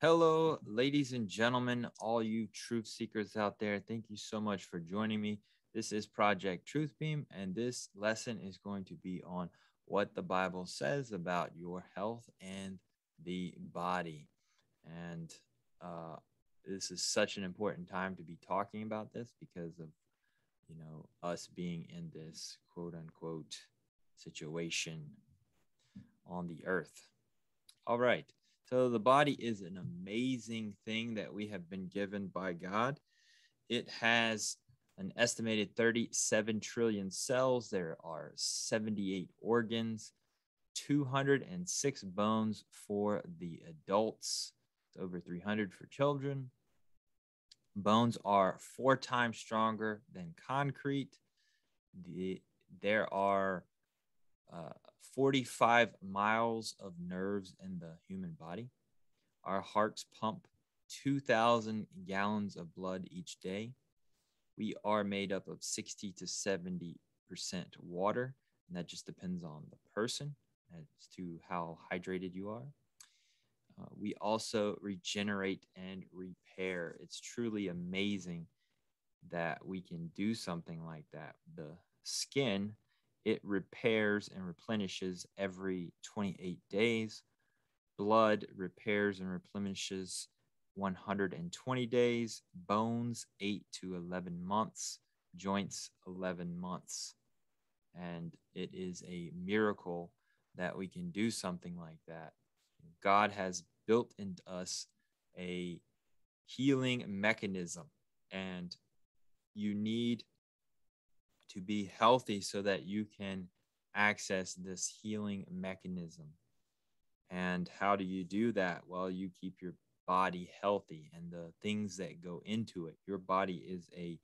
Hello, ladies and gentlemen, all you truth seekers out there. Thank you so much for joining me. This is Project Truth Beam, and this lesson is going to be on what the Bible says about your health and the body. And uh, this is such an important time to be talking about this because of, you know, us being in this quote unquote situation on the earth. All right. So the body is an amazing thing that we have been given by God. It has an estimated 37 trillion cells. There are 78 organs, 206 bones for the adults, it's over 300 for children. Bones are four times stronger than concrete. The, there are uh, 45 miles of nerves in the human body. Our hearts pump 2,000 gallons of blood each day. We are made up of 60 to 70% water, and that just depends on the person as to how hydrated you are. Uh, we also regenerate and repair. It's truly amazing that we can do something like that. The skin it repairs and replenishes every 28 days. Blood repairs and replenishes 120 days. Bones, 8 to 11 months. Joints, 11 months. And it is a miracle that we can do something like that. God has built into us a healing mechanism, and you need to be healthy so that you can access this healing mechanism. And how do you do that? Well, you keep your body healthy and the things that go into it. Your body is a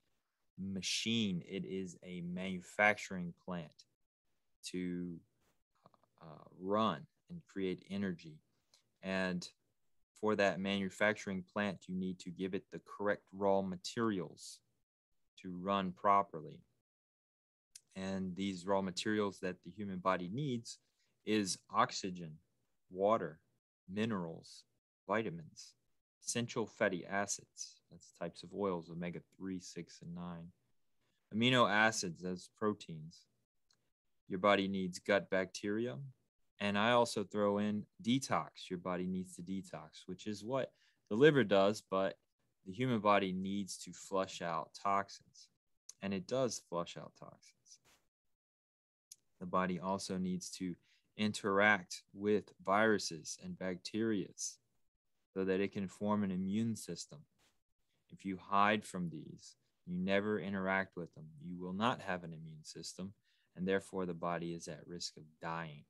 machine, it is a manufacturing plant to uh, run and create energy. And for that manufacturing plant, you need to give it the correct raw materials to run properly and these raw materials that the human body needs is oxygen, water, minerals, vitamins, essential fatty acids, that's types of oils, omega 3, 6, and 9, amino acids, as proteins. Your body needs gut bacteria. And I also throw in detox. Your body needs to detox, which is what the liver does, but the human body needs to flush out toxins. And it does flush out toxins the body also needs to interact with viruses and bacteria so that it can form an immune system. If you hide from these, you never interact with them, you will not have an immune system, and therefore the body is at risk of dying.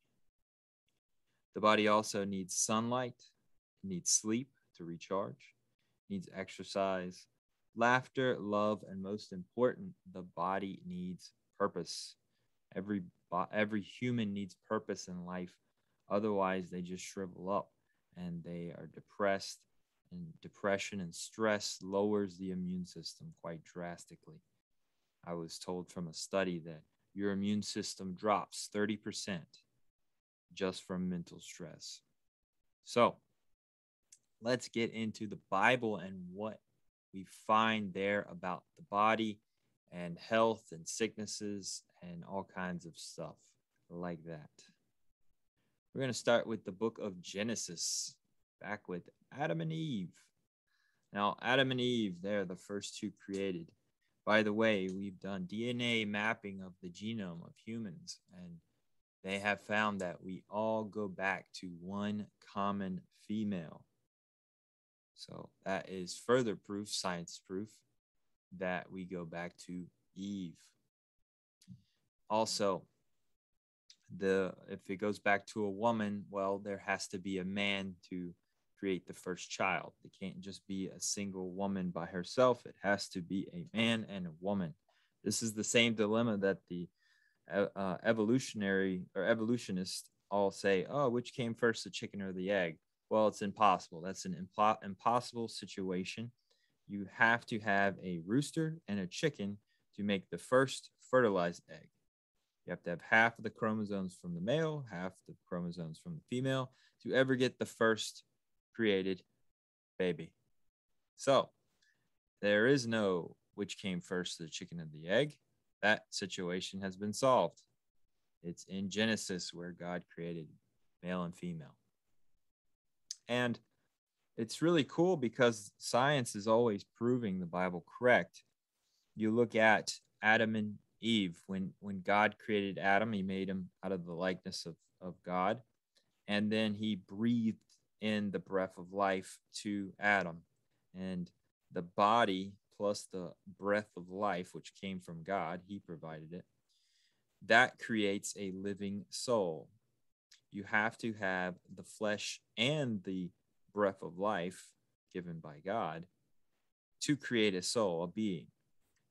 The body also needs sunlight, needs sleep to recharge, needs exercise, laughter, love, and most important, the body needs purpose. Every every human needs purpose in life. Otherwise, they just shrivel up and they are depressed. And depression and stress lowers the immune system quite drastically. I was told from a study that your immune system drops 30% just from mental stress. So let's get into the Bible and what we find there about the body and health and sicknesses and all kinds of stuff like that. We're going to start with the book of Genesis, back with Adam and Eve. Now, Adam and Eve, they're the first two created. By the way, we've done DNA mapping of the genome of humans, and they have found that we all go back to one common female. So that is further proof, science proof, that we go back to Eve. Also, the if it goes back to a woman, well, there has to be a man to create the first child. It can't just be a single woman by herself. It has to be a man and a woman. This is the same dilemma that the uh, uh evolutionary or evolutionists all say, oh, which came first, the chicken or the egg? Well, it's impossible. That's an impo- impossible situation you have to have a rooster and a chicken to make the first fertilized egg. You have to have half of the chromosomes from the male, half the chromosomes from the female to ever get the first created baby. So there is no which came first, the chicken or the egg. That situation has been solved. It's in Genesis where God created male and female. And it's really cool because science is always proving the Bible correct. You look at Adam and Eve when when God created Adam, he made him out of the likeness of, of God, and then he breathed in the breath of life to Adam. And the body plus the breath of life, which came from God, he provided it, that creates a living soul. You have to have the flesh and the breath of life given by God to create a soul, a being.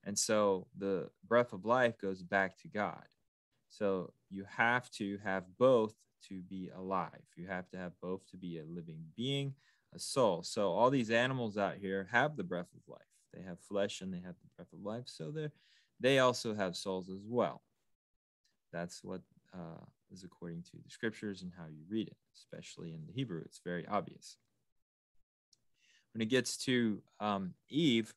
And so the breath of life goes back to God. So you have to have both to be alive. You have to have both to be a living being, a soul. So all these animals out here have the breath of life. They have flesh and they have the breath of life. So they they also have souls as well. That's what uh, is according to the scriptures and how you read it, especially in the Hebrew. It's very obvious. When it gets to um, Eve,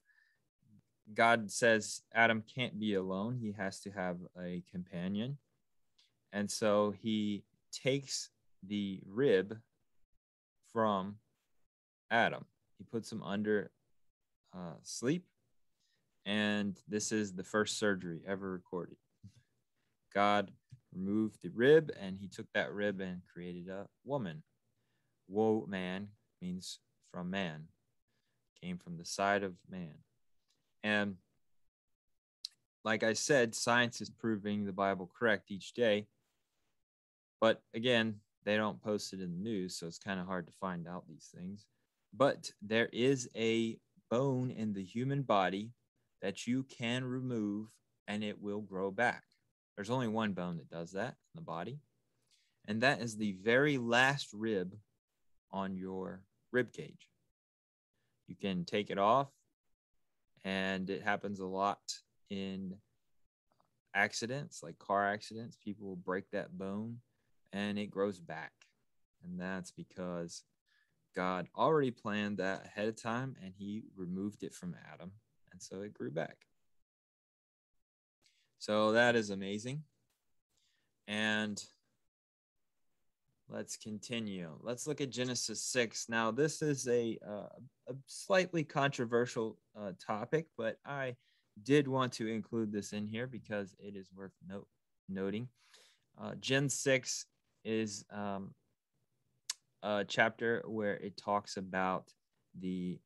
God says Adam can't be alone. He has to have a companion. And so he takes the rib from Adam. He puts him under uh, sleep. And this is the first surgery ever recorded. God removed the rib and he took that rib and created a woman. Woe man means from man, came from the side of man. And like I said, science is proving the Bible correct each day. But again, they don't post it in the news, so it's kind of hard to find out these things. But there is a bone in the human body that you can remove and it will grow back. There's only one bone that does that in the body, and that is the very last rib on your rib cage. You can take it off, and it happens a lot in accidents, like car accidents. People will break that bone and it grows back. And that's because God already planned that ahead of time and he removed it from Adam. And so it grew back. So that is amazing. And let's continue. Let's look at Genesis 6. Now, this is a, uh, a slightly controversial uh, topic, but I did want to include this in here because it is worth note, noting. Uh, Gen 6 is um, uh, chapter where it talks about the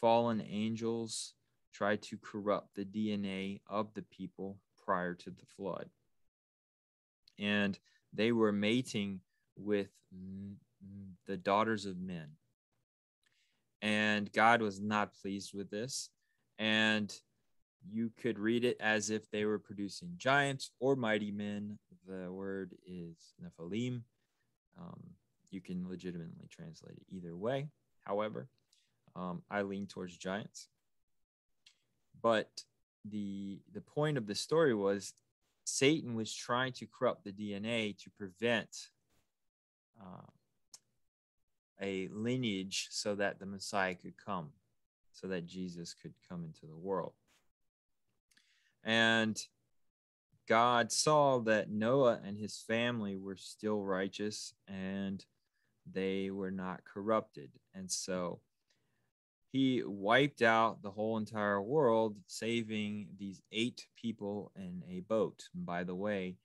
fallen angels try to corrupt the DNA of the people prior to the flood. And they were mating with the daughters of men. And God was not pleased with this. And you could read it as if they were producing giants or mighty men. The word is Nephilim. Um, you can legitimately translate it either way. However, um, I lean towards giants. But the the point of the story was Satan was trying to corrupt the DNA to prevent uh, a lineage so that the Messiah could come, so that Jesus could come into the world. And God saw that Noah and his family were still righteous and they were not corrupted. And so he wiped out the whole entire world, saving these eight people in a boat. And by the way,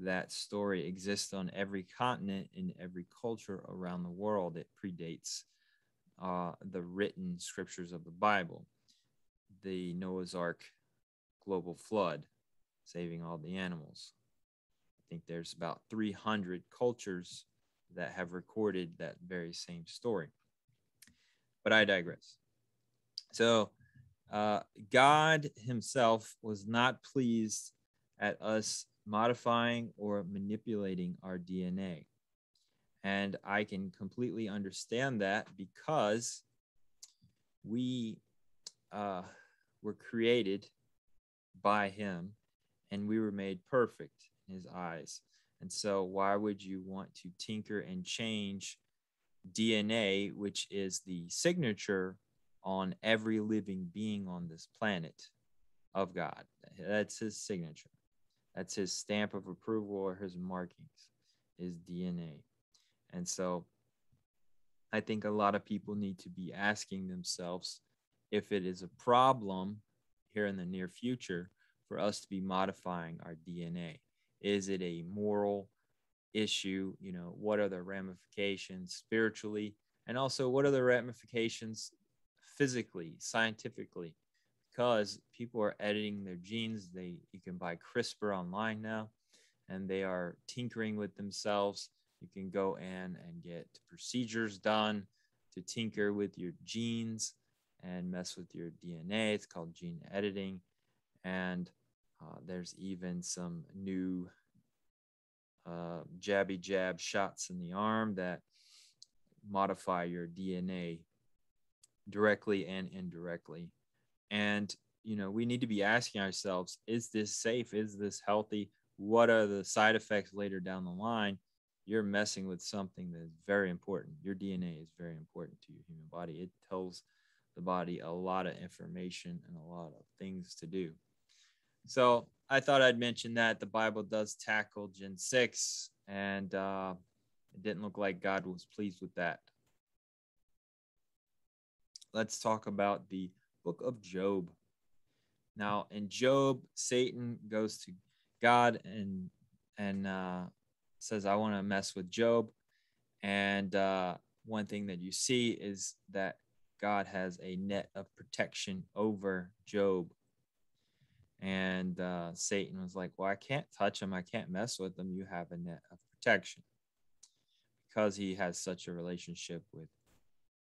that story exists on every continent in every culture around the world. It predates uh, the written scriptures of the Bible. The Noah's Ark global flood, saving all the animals. I think there's about 300 cultures that have recorded that very same story. But I digress. So, uh, God Himself was not pleased at us modifying or manipulating our DNA. And I can completely understand that because we uh, were created by Him and we were made perfect in His eyes. And so, why would you want to tinker and change DNA, which is the signature on every living being on this planet of God. That's his signature. That's his stamp of approval or his markings, his DNA. And so I think a lot of people need to be asking themselves if it is a problem here in the near future for us to be modifying our DNA. Is it a moral issue? You know, what are the ramifications spiritually? And also, what are the ramifications physically, scientifically? Because people are editing their genes. They you can buy CRISPR online now, and they are tinkering with themselves. You can go in and get procedures done to tinker with your genes and mess with your DNA. It's called gene editing. And uh, there's even some new uh, jabby jab shots in the arm that modify your DNA directly and indirectly. And, you know, we need to be asking ourselves is this safe? Is this healthy? What are the side effects later down the line? You're messing with something that is very important. Your DNA is very important to your human body. It tells the body a lot of information and a lot of things to do. So I thought I'd mention that the Bible does tackle Gen 6, and uh, it didn't look like God was pleased with that. Let's talk about the book of Job. Now, in Job, Satan goes to God and and uh, says, "I want to mess with Job." And uh, one thing that you see is that God has a net of protection over Job. And uh, Satan was like, Well, I can't touch him. I can't mess with him. You have a net of protection because he has such a relationship with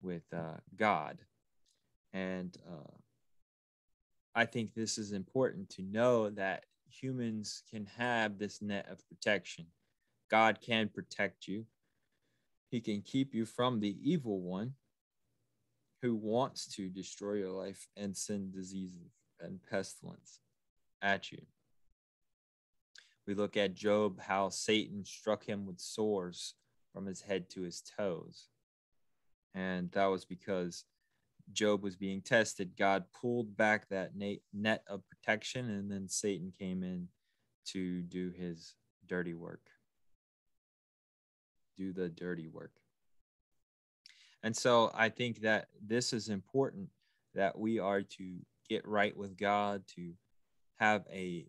with uh, God. And uh, I think this is important to know that humans can have this net of protection. God can protect you. He can keep you from the evil one who wants to destroy your life and send diseases and pestilence at you. We look at Job, how Satan struck him with sores from his head to his toes. And that was because Job was being tested. God pulled back that net of protection, and then Satan came in to do his dirty work. Do the dirty work. And so I think that this is important that we are to get right with God, to have a,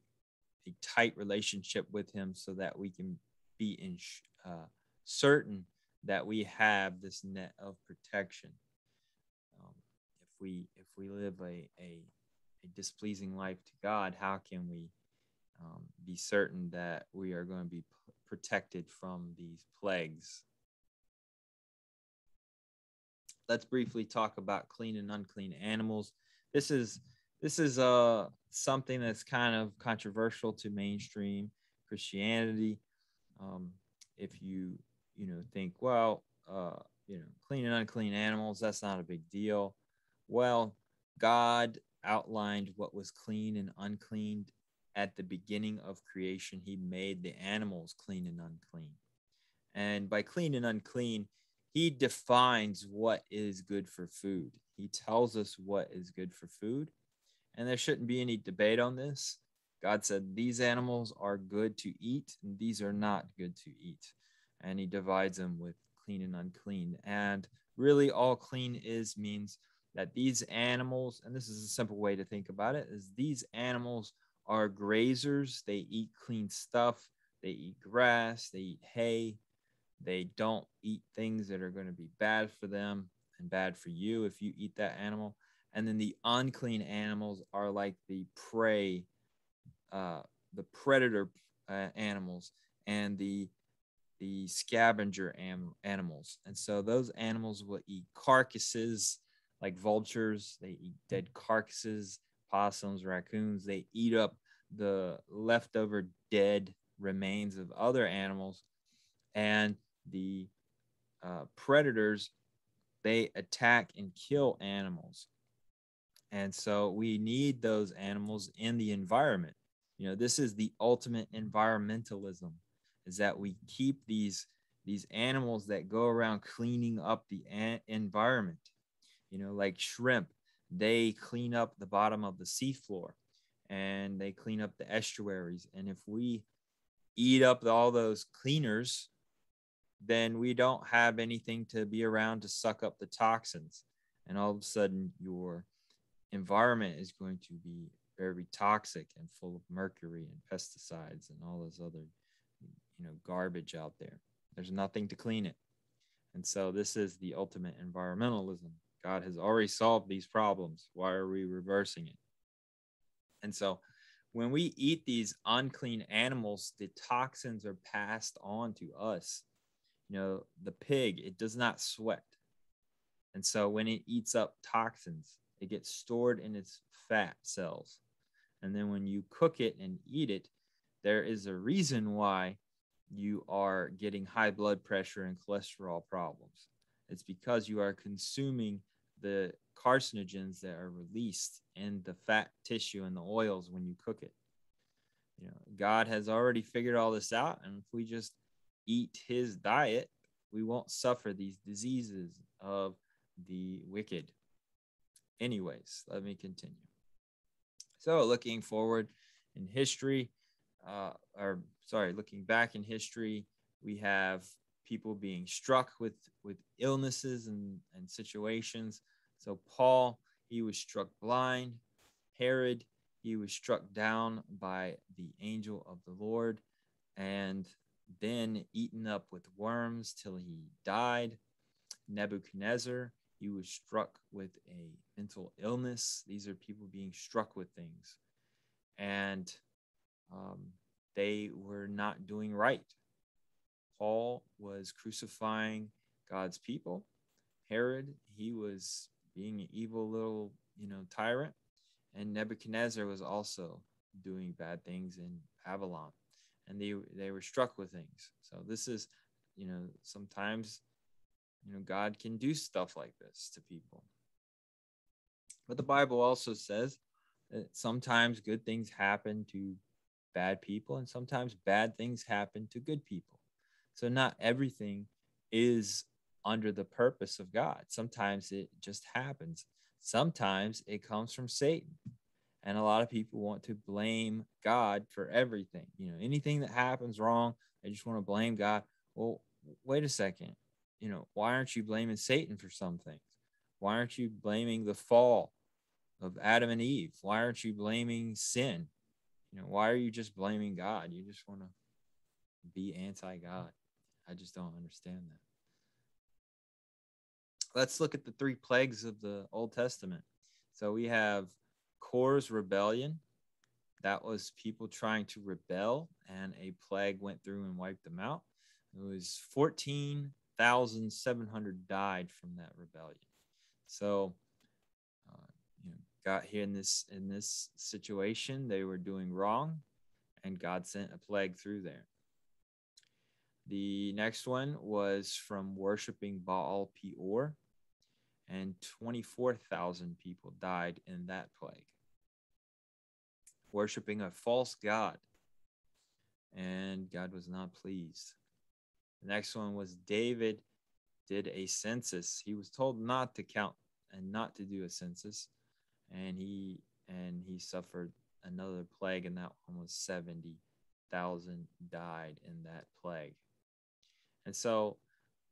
a tight relationship with Him so that we can be in, uh, certain that we have this net of protection. We if we live a, a, a displeasing life to God, how can we um, be certain that we are going to be p- protected from these plagues let's briefly talk about clean and unclean animals. This is this is uh something that's kind of controversial to mainstream Christianity. Um, if you you know think well uh, you know clean and unclean animals that's not a big deal. Well, God outlined what was clean and unclean at the beginning of creation. He made the animals clean and unclean. And by clean and unclean, he defines what is good for food. He tells us what is good for food. And there shouldn't be any debate on this. God said these animals are good to eat and these are not good to eat. And he divides them with clean and unclean. And really, all clean is means that these animals, and this is a simple way to think about it, is these animals are grazers. They eat clean stuff, they eat grass, they eat hay, they don't eat things that are going to be bad for them and bad for you if you eat that animal. And then the unclean animals are like the prey, uh, the predator uh, animals, and the the scavenger am- animals. And so those animals will eat carcasses like vultures. They eat dead carcasses, possums, raccoons. They eat up the leftover dead remains of other animals. And the uh, predators they attack and kill animals and so we need those animals in the environment you know this is the ultimate environmentalism is that we keep these these animals that go around cleaning up the environment. You know, like shrimp, they clean up the bottom of the seafloor and they clean up the estuaries. And if we eat up all those cleaners, then we don't have anything to be around to suck up the toxins. And all of a sudden, your environment is going to be very toxic and full of mercury and pesticides and all those other, you know, garbage out there. There's nothing to clean it. And so, this is the ultimate environmentalism. God has already solved these problems. Why are we reversing it? And so, when we eat these unclean animals, the toxins are passed on to us. You know, the pig, it does not sweat. And so when it eats up toxins, it gets stored in its fat cells. And then when you cook it and eat it, there is a reason why you are getting high blood pressure and cholesterol problems. It's because you are consuming the carcinogens that are released in the fat tissue and the oils when you cook it. You know, God has already figured all this out, and if we just eat His diet, we won't suffer these diseases of the wicked. Anyways, let me continue. So, looking forward in history, uh, or sorry, looking back in history, we have people being struck with with illnesses and, and situations so Paul, he was struck blind. Herod, he was struck down by the angel of the Lord and then eaten up with worms till he died. Nebuchadnezzar, he was struck with a mental illness. These are people being struck with things. And um, they were not doing right. Paul was crucifying God's people. Herod, he was being an evil little, you know, tyrant. And Nebuchadnezzar was also doing bad things in Babylon. And they they were struck with things. So this is, you know, sometimes, you know, God can do stuff like this to people. But the Bible also says that sometimes good things happen to bad people and sometimes bad things happen to good people. So not everything is under the purpose of God. Sometimes it just happens. Sometimes it comes from Satan. And a lot of people want to blame God for everything. You know, anything that happens wrong, they just want to blame God. Well, wait a second. You know, why aren't you blaming Satan for some things? Why aren't you blaming the fall of Adam and Eve? Why aren't you blaming sin? You know, why are you just blaming God? You just want to be anti God. I just don't understand that let's look at the three plagues of the Old Testament. So we have Korah's rebellion. That was people trying to rebel, and a plague went through and wiped them out. It was 14,700 died from that rebellion. So, uh, you know, got here in this in this situation, they were doing wrong, and God sent a plague through there. The next one was from worshiping Baal Peor, and 24,000 people died in that plague. Worshipping a false God, and God was not pleased. The next one was David did a census. He was told not to count and not to do a census, and he and he suffered another plague, and that one was 70,000 died in that plague. And so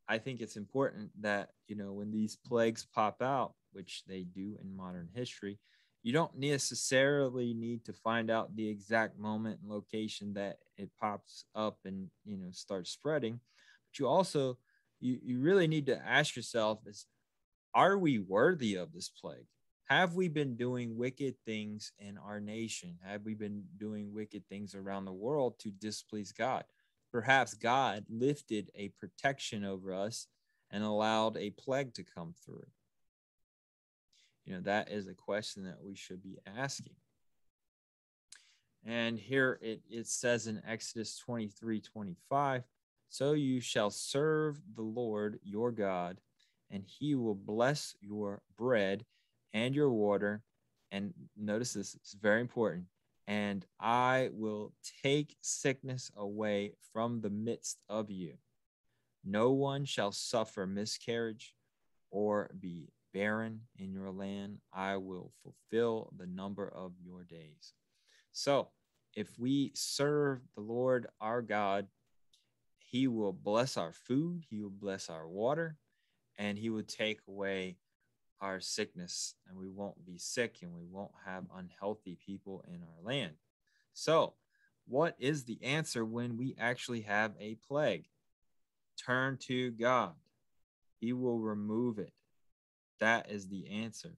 I think it's important that, you know, when these plagues pop out, which they do in modern history, you don't necessarily need to find out the exact moment and location that it pops up and, you know, starts spreading. But you also, you, you really need to ask yourself is, are we worthy of this plague? Have we been doing wicked things in our nation? Have we been doing wicked things around the world to displease God? Perhaps God lifted a protection over us and allowed a plague to come through. You know, that is a question that we should be asking. And here it, it says in Exodus 23 25, so you shall serve the Lord your God, and he will bless your bread and your water. And notice this, it's very important and I will take sickness away from the midst of you. No one shall suffer miscarriage or be barren in your land. I will fulfill the number of your days. So, if we serve the Lord our God, He will bless our food, He will bless our water, and He will take away our sickness, and we won't be sick and we won't have unhealthy people in our land. So, what is the answer when we actually have a plague? Turn to God, He will remove it. That is the answer.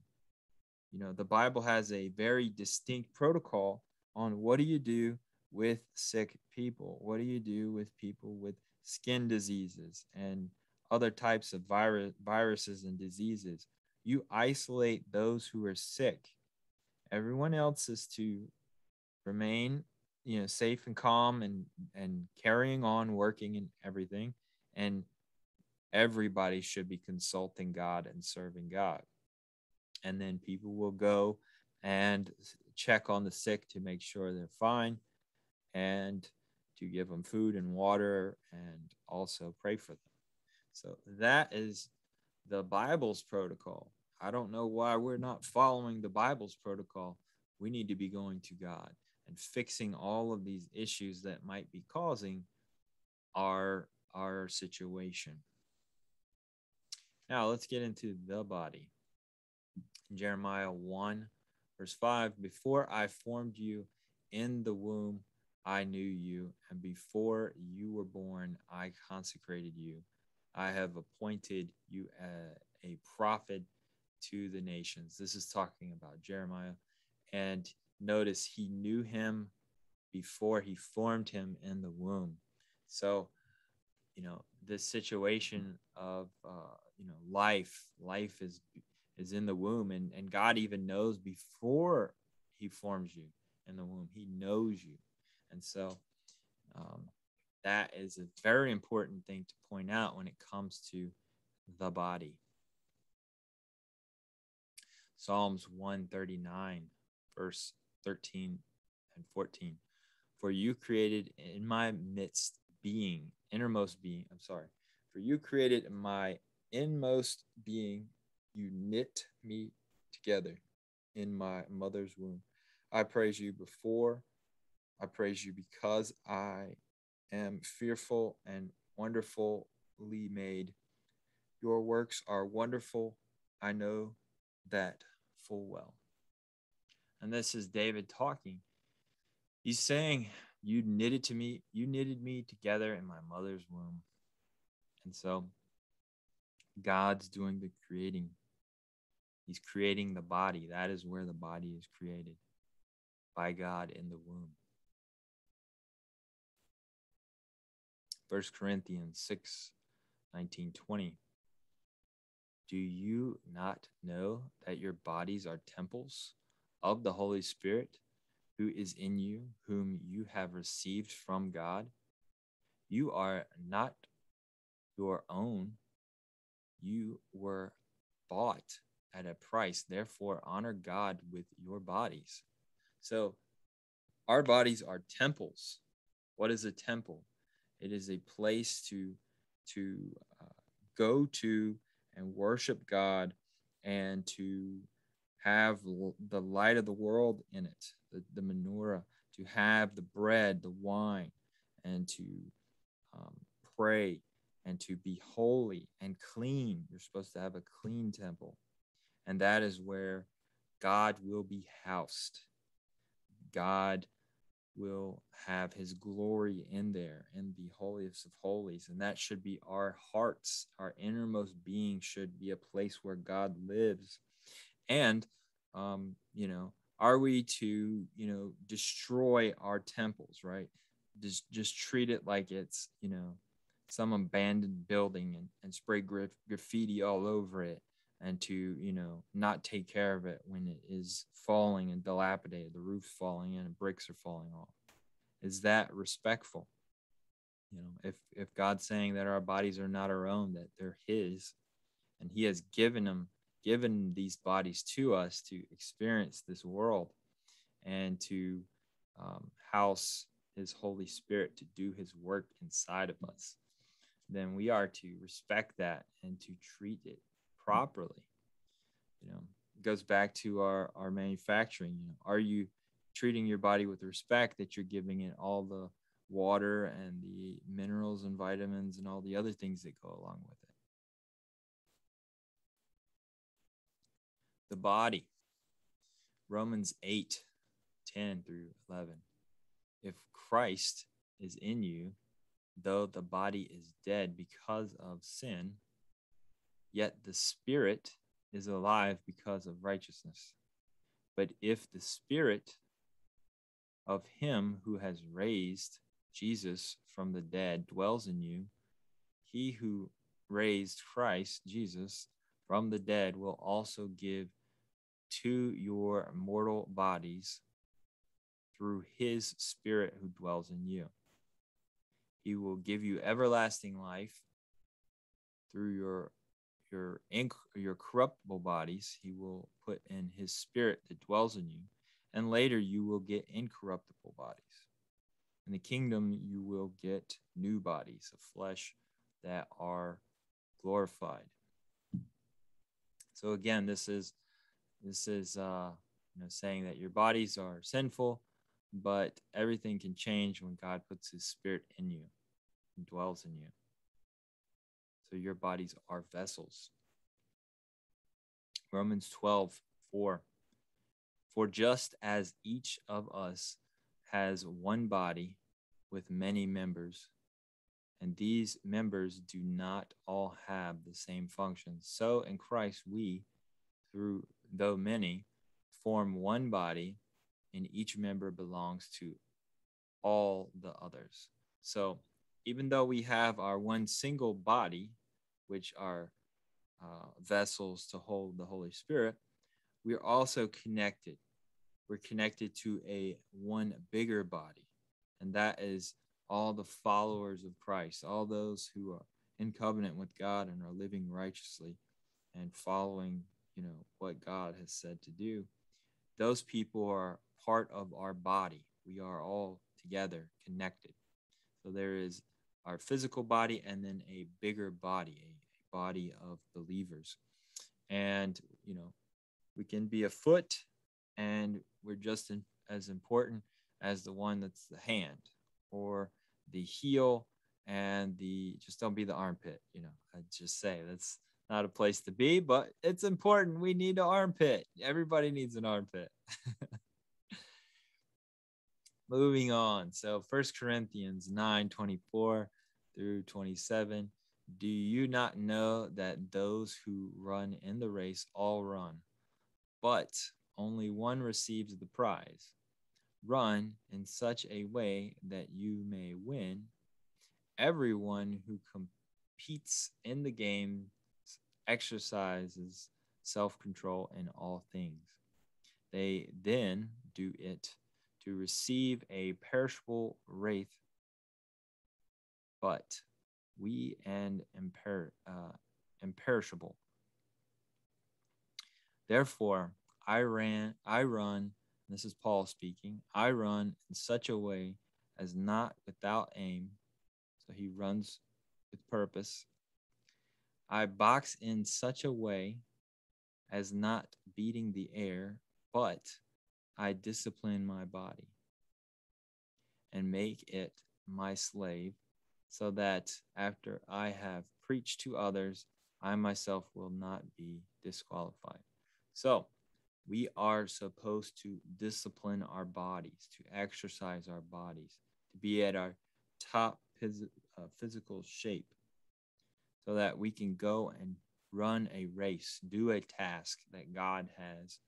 You know, the Bible has a very distinct protocol on what do you do with sick people? What do you do with people with skin diseases and other types of virus, viruses and diseases? You isolate those who are sick. Everyone else is to remain, you know, safe and calm and and carrying on working and everything. And everybody should be consulting God and serving God. And then people will go and check on the sick to make sure they're fine and to give them food and water and also pray for them. So that is the Bible's protocol. I don't know why we're not following the Bible's protocol. We need to be going to God and fixing all of these issues that might be causing our our situation. Now let's get into the body. Jeremiah 1, verse 5 Before I formed you in the womb, I knew you, and before you were born, I consecrated you. I have appointed you a, a prophet to the nations. This is talking about Jeremiah. And notice he knew him before he formed him in the womb. So, you know, this situation of uh, you know life life is is in the womb and and god even knows before he forms you in the womb he knows you and so um, that is a very important thing to point out when it comes to the body psalms 139 verse 13 and 14 for you created in my midst being innermost being i'm sorry for you created my inmost being, you knit me together in my mother's womb. I praise you before. I praise you because I am fearful and wonderfully made. Your works are wonderful. I know that full well. And this is David talking. He's saying, You knitted to me, you knitted me together in my mother's womb. And so God's doing the creating. He's creating the body. That is where the body is created by God in the womb. 1 Corinthians 6 19 20. Do you not know that your bodies are temples of the Holy Spirit who is in you, whom you have received from God? You are not your own you were bought at a price. Therefore, honor God with your bodies. So, our bodies are temples. What is a temple? It is a place to to uh, go to and worship God and to have the light of the world in it, the, the menorah, to have the bread, the wine, and to um, pray and to be holy and clean. You're supposed to have a clean temple. And that is where God will be housed. God will have his glory in there in the holiest of holies. And that should be our hearts. Our innermost being should be a place where God lives. And, um, you know, are we to, you know, destroy our temples, right? Just, just treat it like it's, you know, some abandoned building and, and spray graf- graffiti all over it and to you know not take care of it when it is falling and dilapidated the roof's falling in and bricks are falling off. Is that respectful? You know if if god's saying that our bodies are not our own that they're his and he has given them given these bodies to us to experience this world and to um, house his holy spirit to do his work inside of us then we are to respect that and to treat it properly. You know, it goes back to our, our manufacturing. You know, are you treating your body with respect that you're giving it all the water and the minerals and vitamins and all the other things that go along with it? The body. Romans 8, 10 through 11. If Christ is in you, though the body is dead because of sin, yet the spirit is alive because of righteousness. But if the spirit of him who has raised Jesus from the dead dwells in you, he who raised Christ Jesus from the dead will also give to your mortal bodies through his spirit who dwells in you. He will give you everlasting life through your your inc- your corruptible bodies. He will put in his spirit that dwells in you, and later you will get incorruptible bodies. In the kingdom, you will get new bodies of flesh that are glorified. So again, this is this is uh, you know saying that your bodies are sinful but everything can change when God puts his spirit in you and dwells in you. So your bodies are vessels. Romans 12, 4. For just as each of us has one body with many members, and these members do not all have the same function, so in Christ we, through though many, form one body and each member belongs to all the others. So even though we have our one single body, which are uh, vessels to hold the Holy Spirit, we are also connected. We're connected to a one bigger body, and that is all the followers of Christ, all those who are in covenant with God and are living righteously and following, you know, what God has said to do. Those people are part of our body. We are all together connected. So there is our physical body and then a bigger body, body of believers. And, you know, we can be a foot and we're just in, as important as the one that's the hand or the heel and the just don't be the armpit you know i just say that's not a place to be but it's important we need an armpit everybody needs an armpit moving on. So First Corinthians 9 24 through 27. Do you not know that those who run in the race all run, but only one receives the prize? Run in such a way that you may win. Everyone who competes in the game exercises self control in all things. They then do it to receive a perishable wraith, but we and imper- uh, imperishable. Therefore, I ran, I run, this is Paul speaking, I run in such a way as not without aim. So he runs with purpose. I box in such a way as not beating the air, but I discipline my body and make it my slave, so that after I have preached to others, I myself will not be disqualified. So, we are supposed to discipline our bodies, to exercise our bodies, to be at our top phys- uh, physical shape, so that we can go and run a race, do a task that God has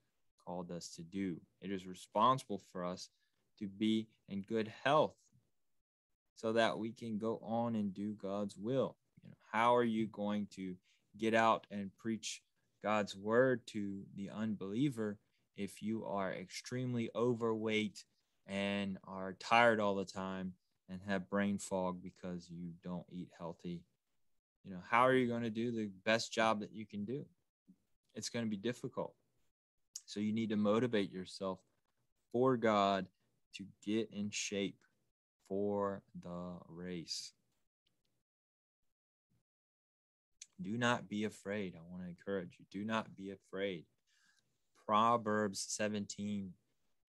called us to do. It is responsible for us to be in good health so that we can go on and do God's will. You know, how are you going to get out and preach God's word to the unbeliever if you are extremely overweight and are tired all the time and have brain fog because you don't eat healthy? You know, how are you going to do the best job that you can do? It's going to be difficult. So you need to motivate yourself for God to get in shape for the race. Do not be afraid. I want to encourage you. Do not be afraid. Proverbs 17,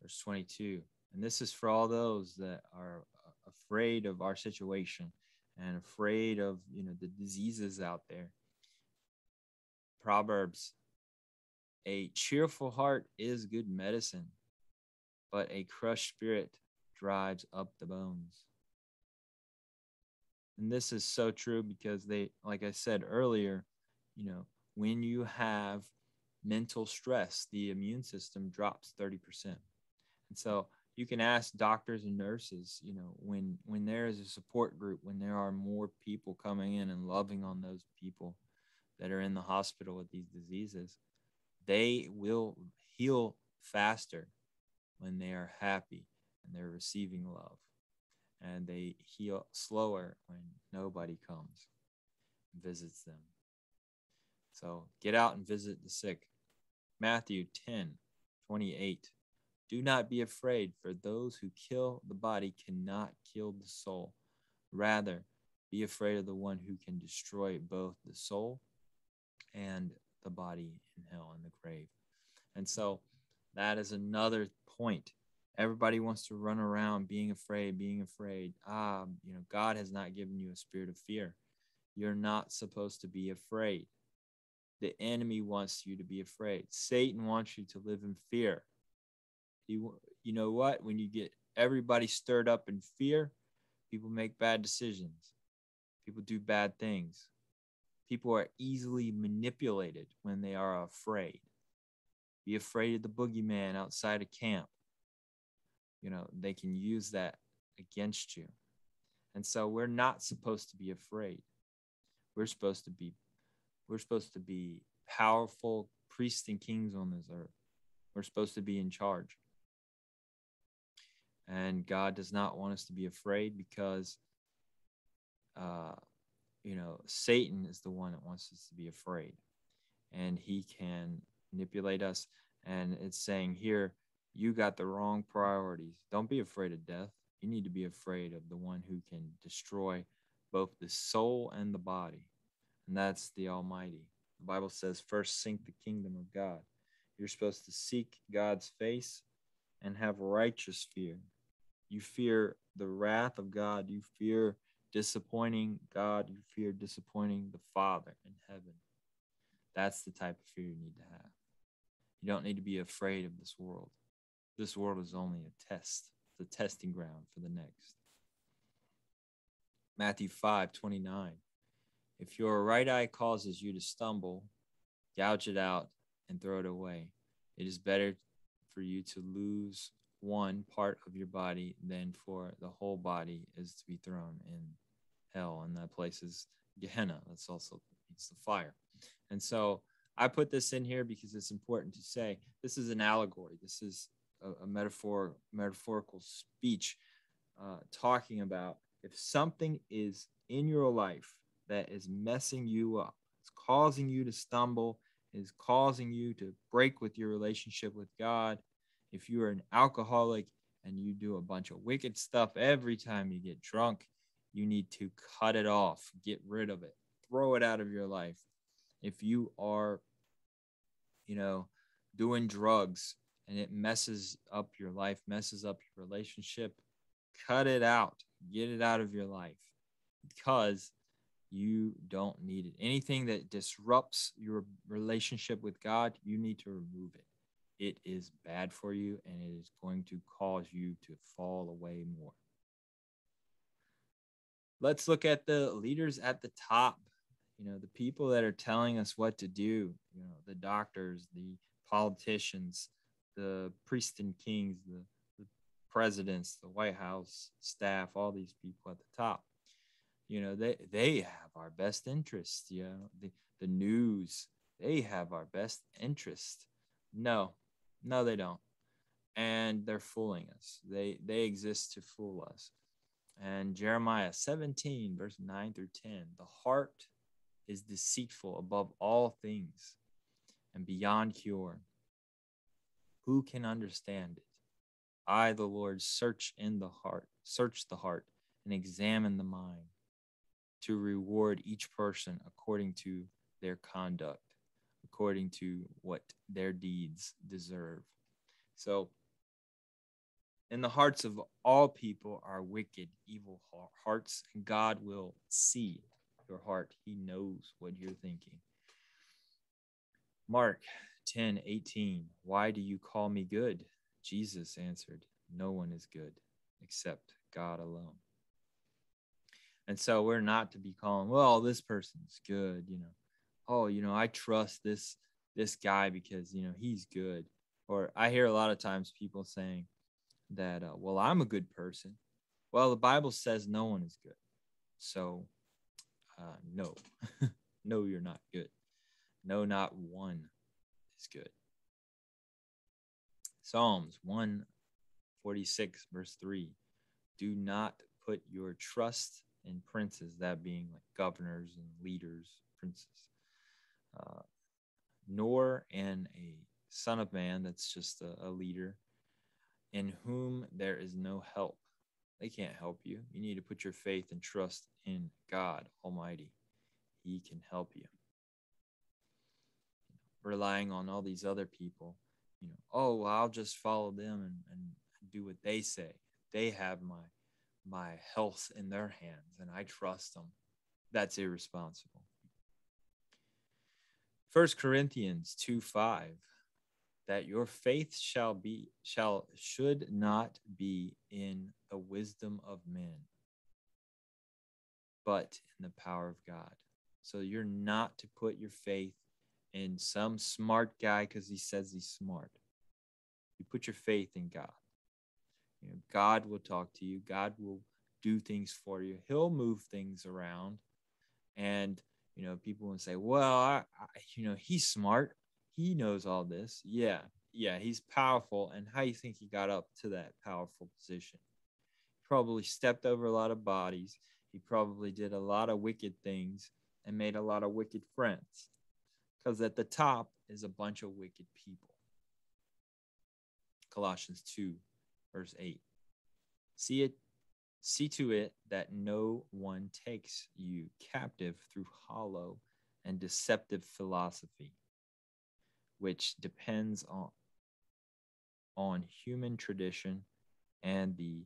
verse 22. And this is for all those that are afraid of our situation and afraid of you know the diseases out there. Proverbs a cheerful heart is good medicine, but a crushed spirit drives up the bones. And this is so true because they, like I said earlier, you know, when you have mental stress, the immune system drops 30%. And so you can ask doctors and nurses, you know, when when there is a support group, when there are more people coming in and loving on those people that are in the hospital with these diseases, they will heal faster when they are happy and they're receiving love and they heal slower when nobody comes and visits them. So get out and visit the sick. Matthew 10 28. Do not be afraid, for those who kill the body cannot kill the soul. Rather, be afraid of the one who can destroy both the soul and the body in hell and the grave. And so that is another point Everybody wants to run around being afraid, being afraid. Ah, you know, God has not given you a spirit of fear. You're not supposed to be afraid. The enemy wants you to be afraid. Satan wants you to live in fear. You, you know what? When you get everybody stirred up in fear, people make bad decisions. People do bad things. People are easily manipulated when they are afraid. Be afraid of the boogeyman outside of camp you know they can use that against you. And so we're not supposed to be afraid. We're supposed to be we're supposed to be powerful priests and kings on this earth. We're supposed to be in charge. And god does not want us to be afraid because uh you know satan is the one that wants us to be afraid. And he can manipulate us. And it's saying here you got the wrong priorities. Don't be afraid of death. You need to be afraid of the one who can destroy both the soul and the body, and that's the Almighty. The Bible says, first seek the kingdom of God. You're supposed to seek God's face and have righteous fear. You fear the wrath of God. You fear disappointing God. You fear disappointing the Father in heaven. That's the type of fear you need to have. You don't need to be afraid of this world. This world is only a test, the testing ground for the next. Matthew 5 29. If your right eye causes you to stumble, gouge it out and throw it away. It is better for you to lose one part of your body than for the whole body is to be thrown in hell. And that place is Gehenna. That's also it's the fire. And so I put this in here because it's important to say this is an allegory. This is a, a metaphor, metaphorical speech uh, talking about if something is in your life that is messing you up, it's causing you to stumble, is causing you to break with your relationship with God. If you are an alcoholic and you do a bunch of wicked stuff every time you get drunk, you need to cut it off, get rid of it, throw it out of your life. If you are, you know, doing drugs and it messes up your life, messes up your relationship, cut it out, get it out of your life because you don't need it. Anything that disrupts your relationship with God, you need to remove it. It is bad for you and it is going to cause you to fall away more. Let's look at the leaders at the top. You know, the people that are telling us what to do, you know, the doctors, the politicians, the priests and kings, the, the presidents, the White House staff, all these people at the top. You know, they they have our best interest. You know, the the news they have our best interest. No, no, they don't, and they're fooling us. They they exist to fool us. And Jeremiah 17, verse 9 through 10 the heart is deceitful above all things and beyond cure. Who can understand it? I, the Lord, search in the heart, search the heart, and examine the mind to reward each person according to their conduct according to what their deeds deserve. So, in the hearts of all people are wicked, evil hearts, and God will see your heart. He knows what you're thinking. Mark 10 18. Why do you call me good? Jesus answered, No one is good except God alone. And so we're not to be calling, well, this person's good, you know. Oh, you know, I trust this this guy because, you know, he's good. Or I hear a lot of times people saying that, uh, well, I'm a good person. Well, the Bible says no one is good. So, uh, no, no, you're not good. No, not one good. Psalms 146, verse 3 Do not put your trust in princes, that being like governors and leaders, princes, uh, nor in a son of man that's just a, a leader, in whom there is no help. They can't help you. You need to put your faith and trust in God Almighty. He can help you. Relying on all these other people, you know, oh, well, I'll just follow them and, and do what they say. They have my my health in their hands and I trust them. That's irresponsible. First Corinthians 2 5 that your faith shall be shall should not be in the wisdom of men but in the power of God. So you're not to put your faith in some smart guy because he says he's smart. You put your faith in God. You know, God will talk to you. God will do things for you. He'll move things around. And, you know, people will say, well, I, I, you know, he's smart. He knows all this. Yeah. Yeah. He's powerful. And how you think he got up to that powerful position? Probably stepped over a lot of bodies. He probably did a lot of wicked things and made a lot of wicked friends. Because at the top is a bunch of wicked people. Colossians 2, verse 8. See it See to it that no one takes you captive through hollow and deceptive philosophy, which depends on, on human tradition and the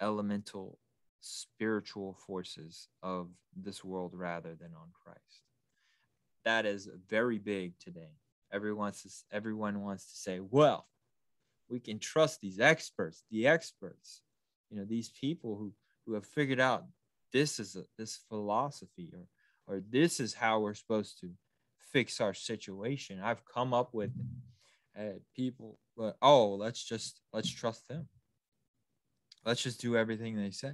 elemental spiritual forces of this world rather than on Christ. That is very big today. Everyone wants to, everyone wants to say, well, we can trust these experts, the experts you know these people who who have figured out this is a, this philosophy or or this is how we're supposed to fix our situation. I've come up with uh, people but oh let's just let's trust them. Let's just do everything they say.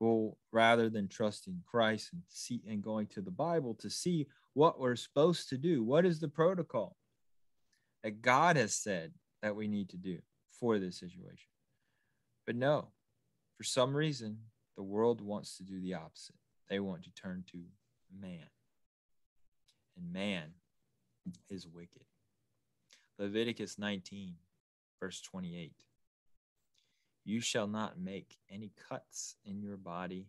Well rather than trusting christ and see and going to the bible to see what we're supposed to do what is the protocol that god has said that we need to do for this situation but no, for some reason, the world wants to do the opposite. They want to turn to man. And man is wicked. Leviticus 19, verse 28. You shall not make any cuts in your body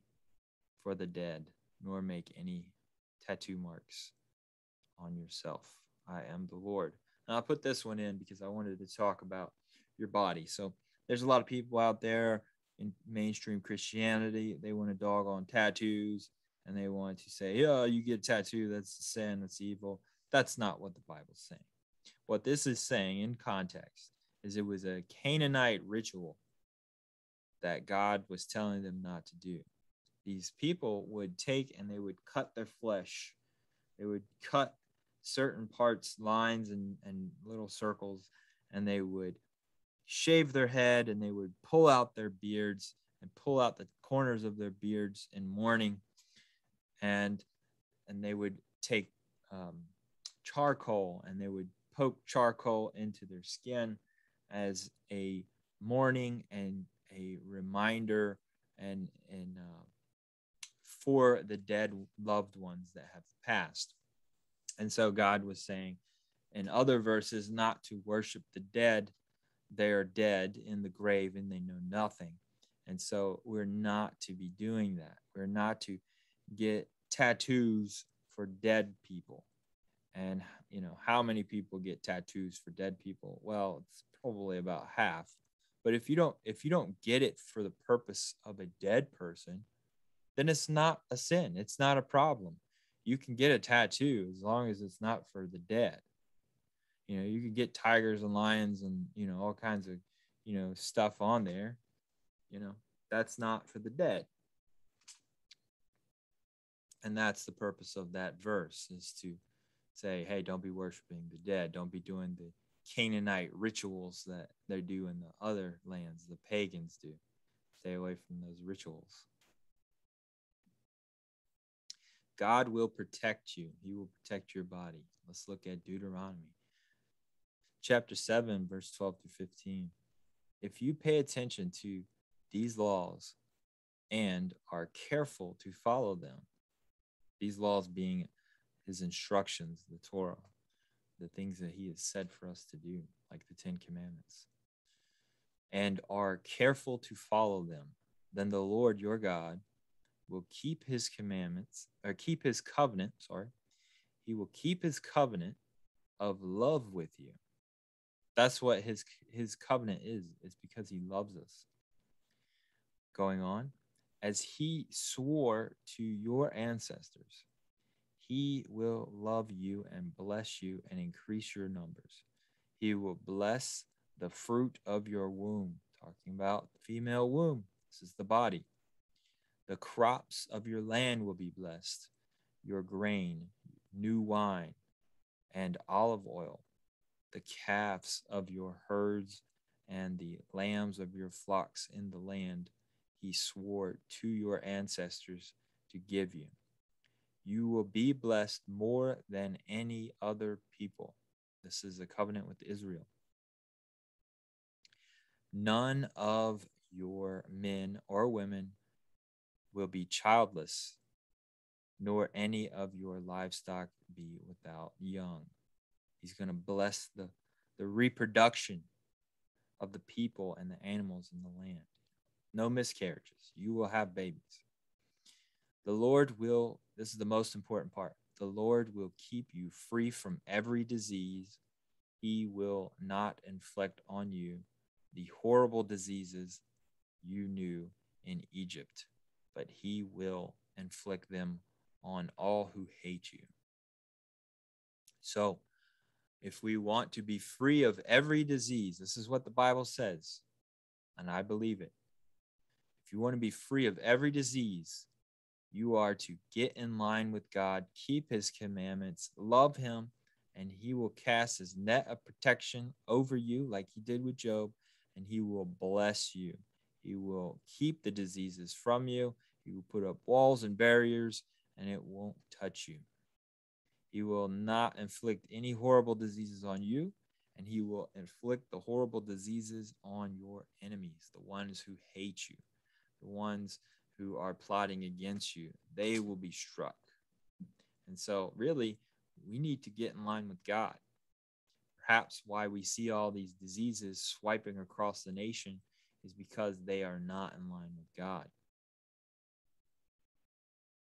for the dead, nor make any tattoo marks on yourself. I am the Lord. And I'll put this one in because I wanted to talk about your body. So there's a lot of people out there in mainstream Christianity. They want to dog on tattoos and they want to say, yeah, you get a tattoo, that's sin, that's evil. That's not what the Bible's saying. What this is saying in context is it was a Canaanite ritual that God was telling them not to do. These people would take and they would cut their flesh. They would cut certain parts, lines, and, and little circles, and they would shave their head and they would pull out their beards and pull out the corners of their beards in mourning and and they would take um, charcoal and they would poke charcoal into their skin as a mourning and a reminder and and uh, for the dead loved ones that have passed and so god was saying in other verses not to worship the dead they are dead in the grave and they know nothing. And so we're not to be doing that. We're not to get tattoos for dead people. And you know, how many people get tattoos for dead people? Well, it's probably about half. But if you don't if you don't get it for the purpose of a dead person, then it's not a sin. It's not a problem. You can get a tattoo as long as it's not for the dead. You know, you can get tigers and lions and you know all kinds of you know stuff on there. You know, that's not for the dead. And that's the purpose of that verse is to say, hey, don't be worshiping the dead. Don't be doing the Canaanite rituals that they do in the other lands, the pagans do. Stay away from those rituals. God will protect you, He will protect your body. Let's look at Deuteronomy chapter 7, verse 12 through 15. If you pay attention to these laws and are careful to follow them, these laws being his instructions, the Torah, the things that he has said for us to do, like the Ten Commandments, and are careful to follow them, then the Lord your God will keep his commandments, or keep his covenant, sorry. He will keep his covenant of love with you. That's what his his covenant is. It's because he loves us. Going on, as he swore to your ancestors he will love you and bless you and increase your numbers. He will bless the fruit of your womb. Talking about female womb. This is the body. The crops of your land will be blessed, your grain, new wine, and olive oil, the calves of your herds and the lambs of your flocks in the land he swore to your ancestors to give you you will be blessed more than any other people. This is a covenant with Israel. None of your men or women will be childless, nor any of your livestock be without young. He's going to bless the, the reproduction of the people and the animals in the land. No miscarriages. You will have babies. The Lord will, this is the most important part, the Lord will keep you free from every disease. He will not inflict on you the horrible diseases you knew in Egypt, but he will inflict them on all who hate you. So, if we want to be free of every disease, this is what the Bible says, and I believe it. If you want to be free of every disease, you are to get in line with God, keep his commandments, love him, and he will cast his net of protection over you, like he did with Job, and he will bless you. He will keep the diseases from you. He will put up walls and barriers, and it won't touch you. He will not inflict any horrible diseases on you, and he will inflict the horrible diseases on your enemies, the ones who hate you, the ones who are plotting against you, they will be struck. And so, really, we need to get in line with God. Perhaps why we see all these diseases swiping across the nation is because they are not in line with God.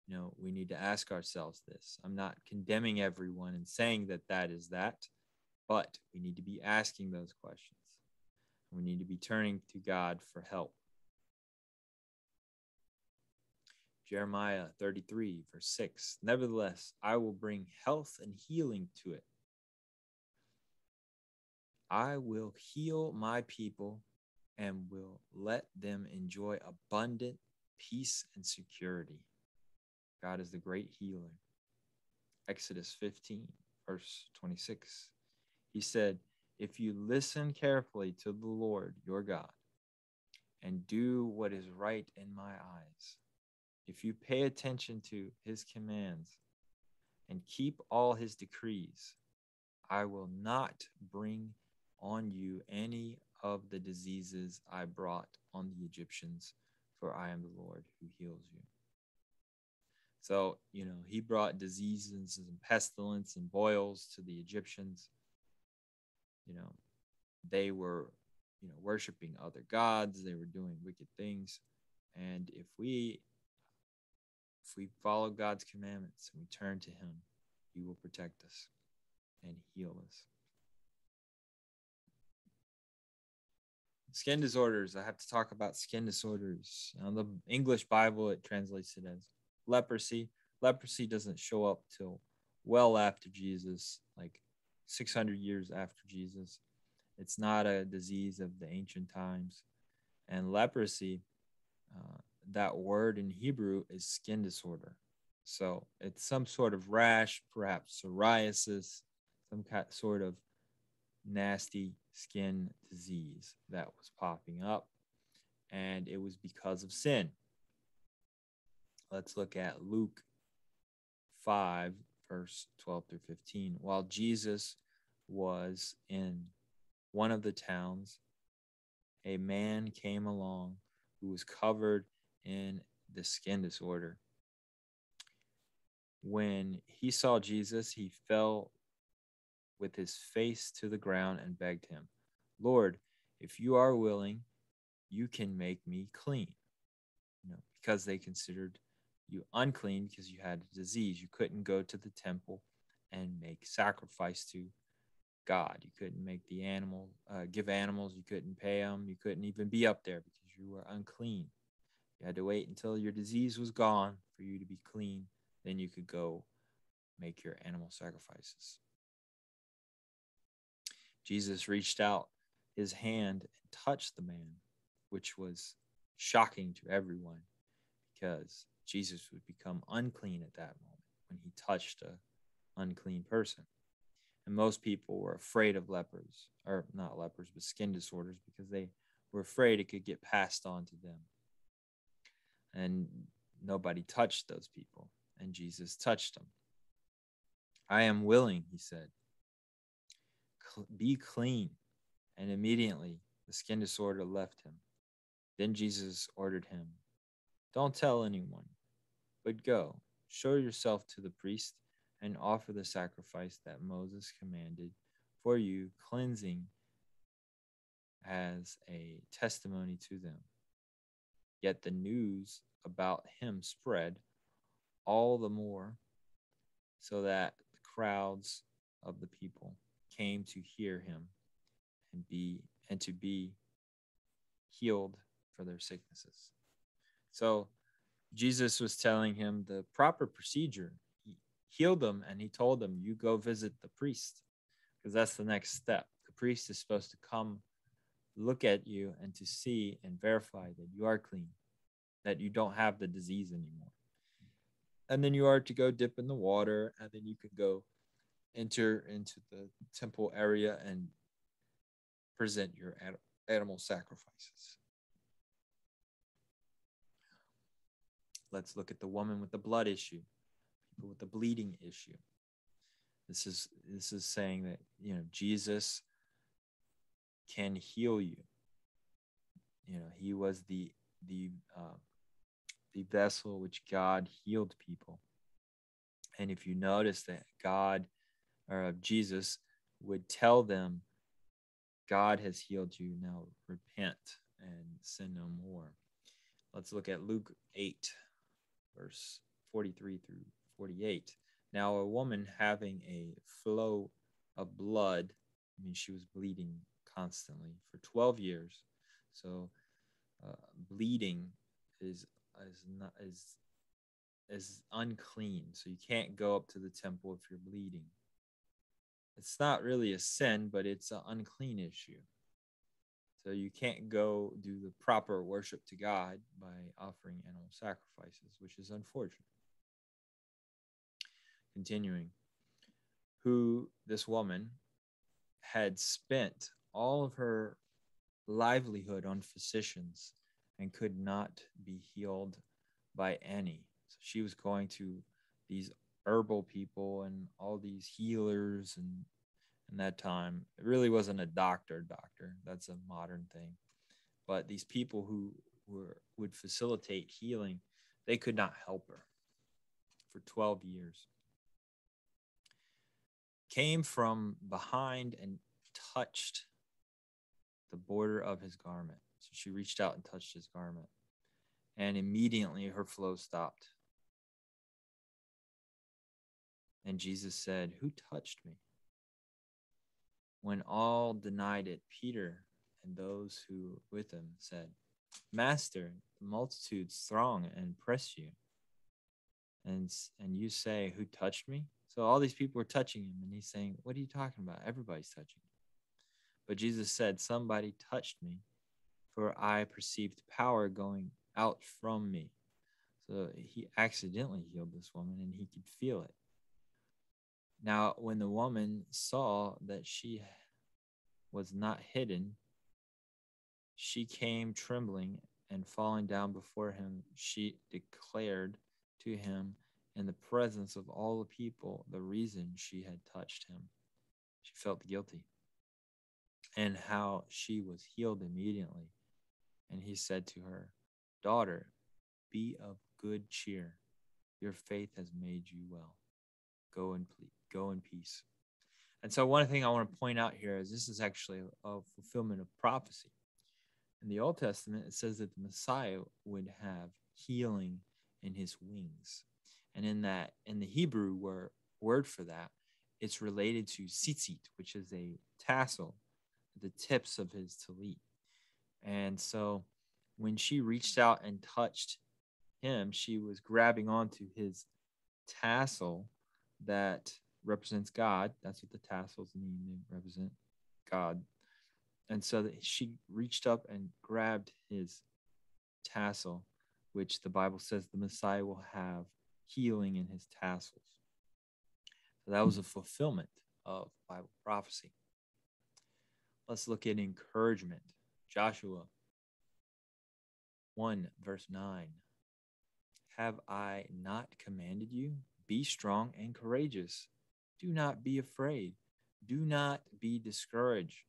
You know, we need to ask ourselves this. I'm not condemning everyone and saying that that is that, but we need to be asking those questions. We need to be turning to God for help. Jeremiah 33, verse 6. Nevertheless, I will bring health and healing to it. I will heal my people and will let them enjoy abundant peace and security. God is the great healer. Exodus 15, verse 26. He said, If you listen carefully to the Lord your God and do what is right in my eyes, if you pay attention to his commands and keep all his decrees, I will not bring on you any of the diseases I brought on the Egyptians, for I am the Lord who heals you. So, you know, he brought diseases and pestilence and boils to the Egyptians. You know, they were, you know, worshiping other gods, they were doing wicked things. And if we if we follow God's commandments and we turn to Him, He will protect us and heal us. Skin disorders. I have to talk about skin disorders. Now, the English Bible, it translates it as leprosy. Leprosy doesn't show up till well after Jesus, like 600 years after Jesus. It's not a disease of the ancient times. And leprosy, uh, that word in Hebrew is skin disorder. So it's some sort of rash, perhaps psoriasis, some kind, sort of nasty skin disease that was popping up. And it was because of sin. Let's look at Luke 5, verse 12 through 15. While Jesus was in one of the towns, a man came along who was covered in the skin disorder. When he saw Jesus, he fell with his face to the ground and begged him, Lord, if you are willing, you can make me clean. You know, because they considered you unclean because you had a disease. You couldn't go to the temple and make sacrifice to God. You couldn't make the animal, uh, give animals. You couldn't pay them. You couldn't even be up there because you were unclean. You had to wait until your disease was gone for you to be clean. Then you could go make your animal sacrifices. Jesus reached out his hand and touched the man, which was shocking to everyone because Jesus would become unclean at that moment when he touched a unclean person. And most people were afraid of lepers, or not lepers, but skin disorders because they were afraid it could get passed on to them. And nobody touched those people, and Jesus touched them. I am willing, he said. Be clean. And immediately the skin disorder left him. Then Jesus ordered him, Don't tell anyone, but go, show yourself to the priest, and offer the sacrifice that Moses commanded for you, cleansing as a testimony to them. Yet the news about him spread all the more so that the crowds of the people came to hear him and be and to be healed for their sicknesses. So Jesus was telling him the proper procedure. He healed them and he told them, You go visit the priest because that's the next step. The priest is supposed to come look at you and to see and verify that you are clean, that you don't have the disease anymore. And then you are to go dip in the water, and then you can go enter into the temple area and present your animal sacrifices. Let's look at the woman with the blood issue, people with the bleeding issue. This is this is saying that you know Jesus can heal you. You know, he was the the uh, the vessel which God healed people. And if you notice that God or Jesus would tell them, God has healed you, now repent and sin no more. Let's look at Luke 8, verse 43 through 48. Now, a woman having a flow of blood, I mean, she was bleeding constantly for 12 years. So, uh, bleeding is is not is is unclean. So you can't go up to the temple if you're bleeding. It's not really a sin, but it's an unclean issue. So you can't go do the proper worship to God by offering animal sacrifices, which is unfortunate. Continuing, who this woman had spent all of her livelihood on physicians and could not be healed by any. So she was going to these herbal people and all these healers and in that time. It really wasn't a doctor doctor. That's a modern thing. But these people who were would facilitate healing they could not help her for 12 years. Came from behind and touched the border of his garment. So she reached out and touched his garment. And immediately her flow stopped. And Jesus said, Who touched me? When all denied it, Peter and those who with him said, Master, the multitudes throng and press you. And, and you say, Who touched me? So all these people were touching him, and he's saying, What are you talking about? Everybody's touching him. But Jesus said, Somebody touched me, for I perceived power going out from me. So he accidentally healed this woman, and he could feel it. Now, when the woman saw that she was not hidden, she came trembling and falling down before him. She declared to him in the presence of all the people the reason she had touched him. She felt guilty and how she was healed immediately. And he said to her, Daughter, be of good cheer. Your faith has made you well. Go in, go in peace. And so, one thing I want to point out here is this is actually a fulfillment of prophecy. In the Old Testament, it says that the Messiah would have healing in his wings. And in that, in the Hebrew word, for that, it's related to tzitzit, which is a tassel, the tips of his talit. And so when she reached out and touched him, she was grabbing onto his tassel that represents God. That's what the tassels mean. They represent God. And so that she reached up and grabbed his tassel, which the Bible says the Messiah will have healing in his tassels. So that was a fulfillment of Bible prophecy. Let's look at encouragement. Joshua 1, verse 9. Have I not commanded you? Be strong and courageous. Do not be afraid. Do not be discouraged,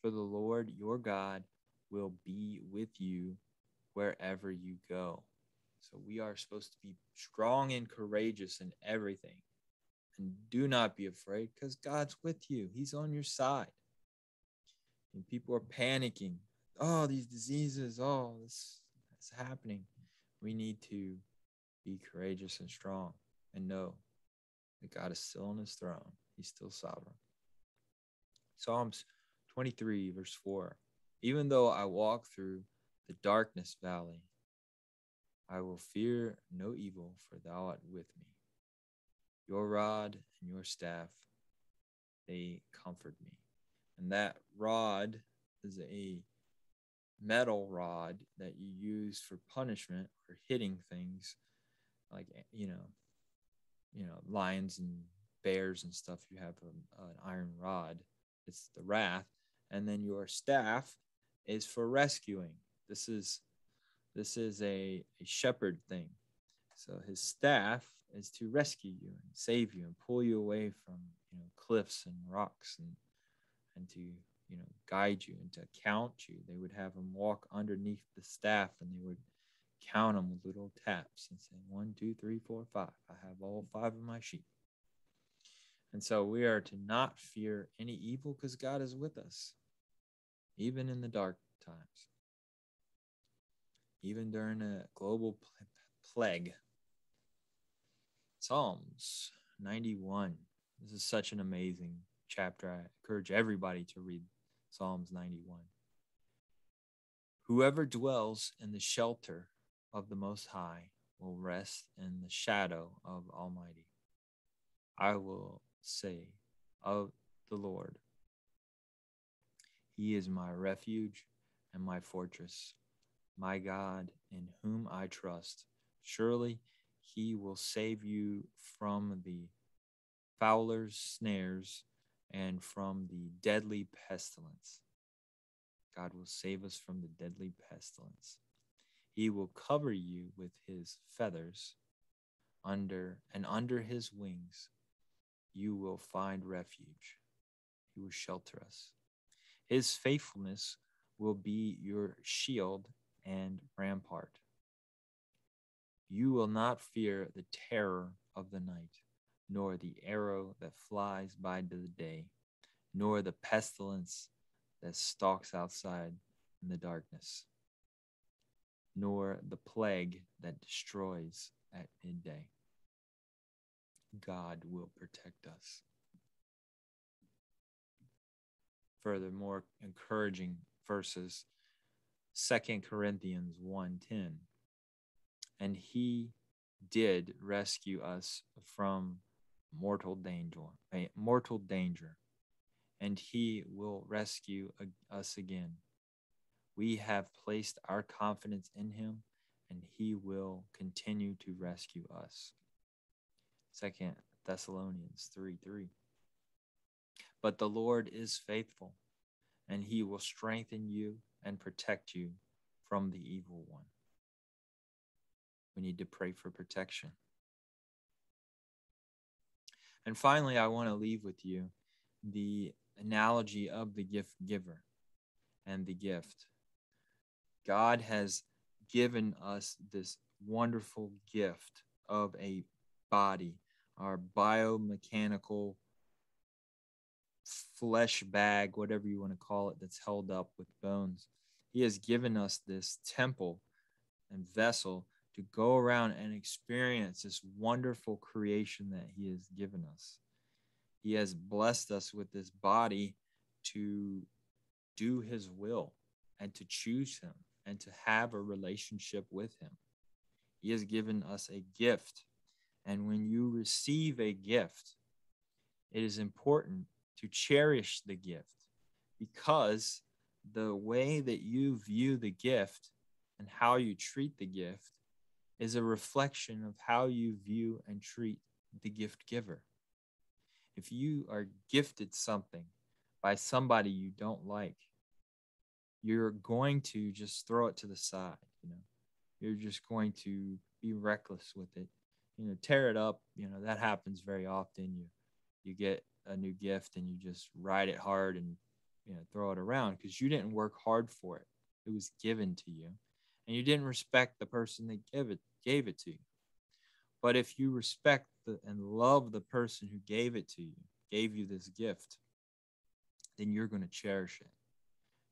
for the Lord your God will be with you wherever you go. So we are supposed to be strong and courageous in everything. And do not be afraid because God's with you, He's on your side. And people are panicking. Oh, these diseases, oh, this is happening. We need to be courageous and strong and know that God is still on his throne. He's still sovereign. Psalms 23, verse 4. Even though I walk through the darkness valley, I will fear no evil, for thou art with me. Your rod and your staff, they comfort me. And that rod is a metal rod that you use for punishment or hitting things like you know you know lions and bears and stuff you have a, an iron rod it's the wrath. And then your staff is for rescuing. This is this is a, a shepherd thing. So his staff is to rescue you and save you and pull you away from you know cliffs and rocks and and to you know guide you and to count you. They would have him walk underneath the staff and they would count them with little taps and say one two three four five. I have all five of my sheep. And so we are to not fear any evil because god is with us even in the dark times. Even during a global plague. Psalms 91 this is such an amazing chapter. I encourage everybody to read Psalms 91. Whoever dwells in the shelter of the Most High will rest in the shadow of Almighty. I will say of the Lord, He is my refuge and my fortress, my God in whom I trust. Surely He will save you from the fowler's snares and from the deadly pestilence. God will save us from the deadly pestilence. He will cover you with his feathers under and under his wings you will find refuge. He will shelter us. His faithfulness will be your shield and rampart. You will not fear the terror of the night nor the arrow that flies by the day, nor the pestilence that stalks outside in the darkness, nor the plague that destroys at midday. God will protect us. Furthermore, encouraging verses 2 Corinthians 1:10 and he did rescue us from mortal danger eh, mortal danger and he will rescue us again we have placed our confidence in him and he will continue to rescue us second thessalonians 3 3 but the lord is faithful and he will strengthen you and protect you from the evil one we need to pray for protection. And finally, I want to leave with you the analogy of the gift giver and the gift. God has given us this wonderful gift of a body, our biomechanical flesh bag, whatever you want to call it, that's held up with bones. He has given us this temple and vessel to go around and experience this wonderful creation that He has given us. He has blessed us with this body to do His will and to choose Him and to have a relationship with Him. He has given us a gift. And when you receive a gift, it is important to cherish the gift because the way that you view the gift and how you treat the gift is a reflection of how you view and treat the gift giver. If you are gifted something by somebody you don't like, you're going to just throw it to the side, you know. You're just going to be reckless with it. You know, tear it up, you know, that happens very often. You you get a new gift and you just ride it hard and you know, throw it around because you didn't work hard for it. It was given to you. And you didn't respect the person that gave it gave it to you. But if you respect the, and love the person who gave it to you, gave you this gift, then you're going to cherish it.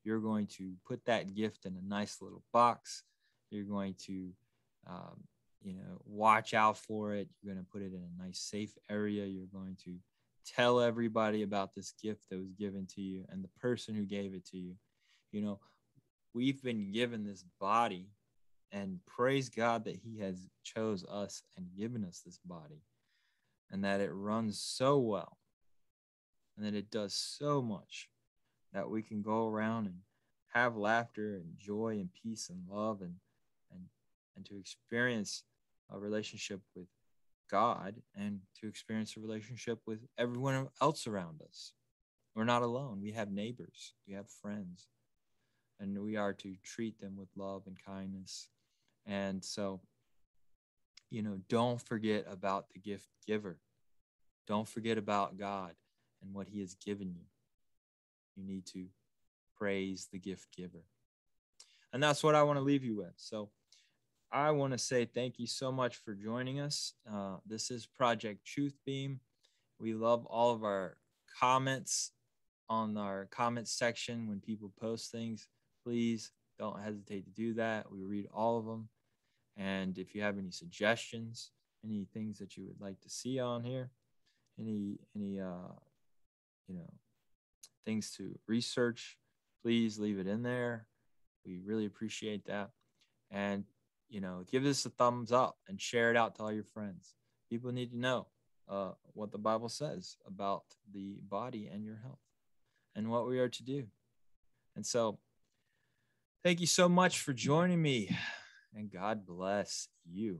You're going to put that gift in a nice little box. You're going to, um, you know, watch out for it. You're going to put it in a nice, safe area. You're going to tell everybody about this gift that was given to you and the person who gave it to you. You know, we've been given this body and praise God that He has chose us and given us this body, and that it runs so well, and that it does so much that we can go around and have laughter and joy and peace and love and and and to experience a relationship with God and to experience a relationship with everyone else around us. We're not alone. We have neighbors, we have friends, and we are to treat them with love and kindness and so, you know, don't forget about the gift giver. Don't forget about God and what he has given you. You need to praise the gift giver. And that's what I want to leave you with. So I want to say thank you so much for joining us. Uh, this is Project Truth Beam. We love all of our comments on our comments section when people post things. Please don't hesitate to do that. We read all of them. And if you have any suggestions, any things that you would like to see on here, any any uh, you know things to research, please leave it in there. We really appreciate that. And you know, give this a thumbs up and share it out to all your friends. People need to know uh, what the Bible says about the body and your health and what we are to do. And so Thank you so much for joining me, and God bless you.